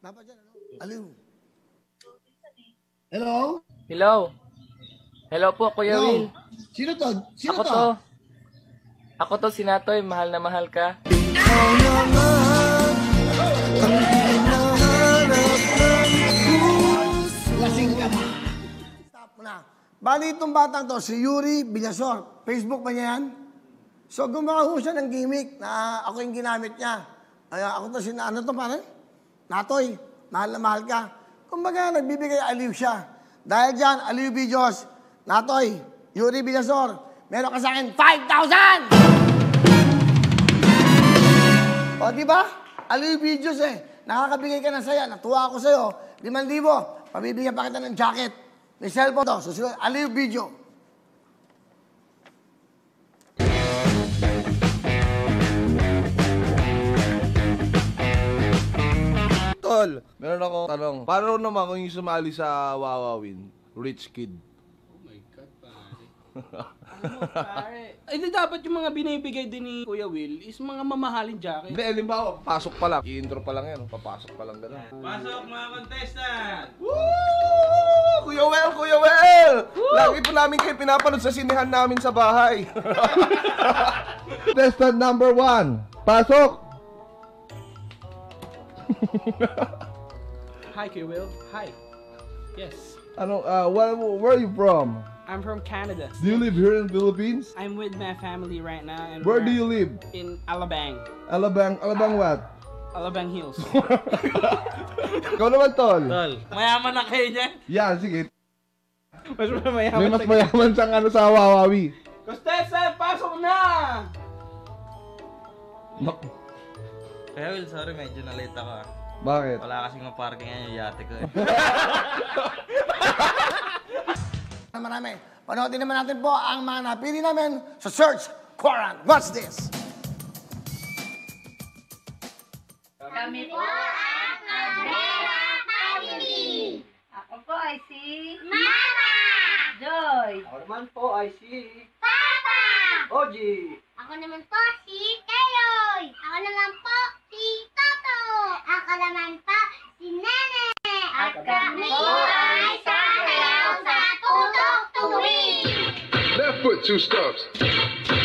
Dapat dyan, ano? Aliw. Hello? Hello. Hello po, Kuya Hello? Will. Sino to? Sino Ako to. Ako to, si Natoy. Mahal na mahal ka. Lasing ka ba? Stop mo na. Bali itong batang to, si Yuri Villasor. Facebook ba niya yan? So gumawa ho siya ng gimmick na ako yung ginamit niya. Ay, ako to si, ano to pare? Natoy, mahal na mahal ka. Kumbaga, nagbibigay aliw siya. Dahil dyan, aliw videos, Natoy, Yuri Villasor, meron ka sa akin 5,000! O, di ba? Aliw videos eh. Nakakabigay ka ng saya. Natuwa ako sa'yo. 5,000. Pabibigyan pa kita ng jacket. May cellphone to. Susunod, aliw video. Tol, meron akong tanong. Paano naman kung yung sumali sa Wawawin? Rich kid. Pare, ay di dapat yung mga binibigay din ni Kuya Will is mga mamahalin jacket. Hindi, halimbawa, pasok pa lang. I-intro pa lang yan. Papasok pa lang gano'n. Pasok mga contestant! Woo! Kuya Well, Kuya Well! Lagi po namin kayo pinapanood sa sinehan namin sa bahay. Contestant number one. Pasok! Hi Kuya Will. Hi. Yes. Ano, uh, where, where are you from? I'm from Canada. Do you live here in the Philippines? I'm with my family right now and Where do you live? in Alabang. Alabang, Alabang what? Alabang Hills. Ikaw naman, Tol. Tol, mayaman na kayo niyan. Yan, sige. mas mayaman. May mas mayaman siyang ano sa Wawawi. Contestant, pasok na! Naku, Kaya Will, sorry, medyo na-late ako ah. Bakit? Wala kasing maparking ngayon yung yate ko eh. Na marami. Panoodin naman natin po ang mga napili namin sa Search Quran. What's this? Kami po ang Cabrera Family. Ako po ay si Mama. Joy. Ako naman po ay si Papa. Oji. Ako naman po si Teyoy. Ako naman po si Toto. Ako naman po si Nene. At kami po ay sasayaw sa tutok tuwing. Left foot two stumps.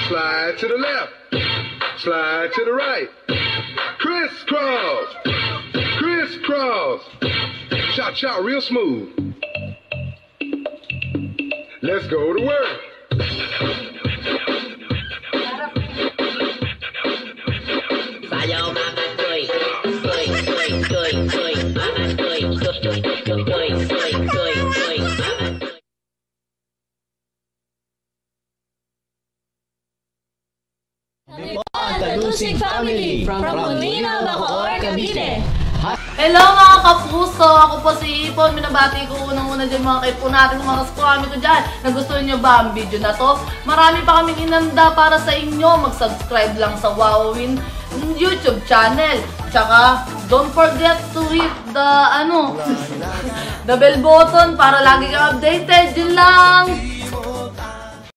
Slide to the left. Slide to the right. Crisscross. Crisscross. Shot, shot, real smooth. Let's go to work. Sayaw The Music Family from, from Molina, Bacoor, Cavite. Hello mga kapuso! Ako po si Ipon. Minabati ko unang-una dyan mga kaipo natin, mga kaskwami ko dyan. Nagustuhan nyo ba ang video na to? Marami pa kaming inanda para sa inyo. Mag-subscribe lang sa Wowin YouTube channel. Tsaka, don't forget to hit the, ano, the bell button para lagi kang updated. Yun lang!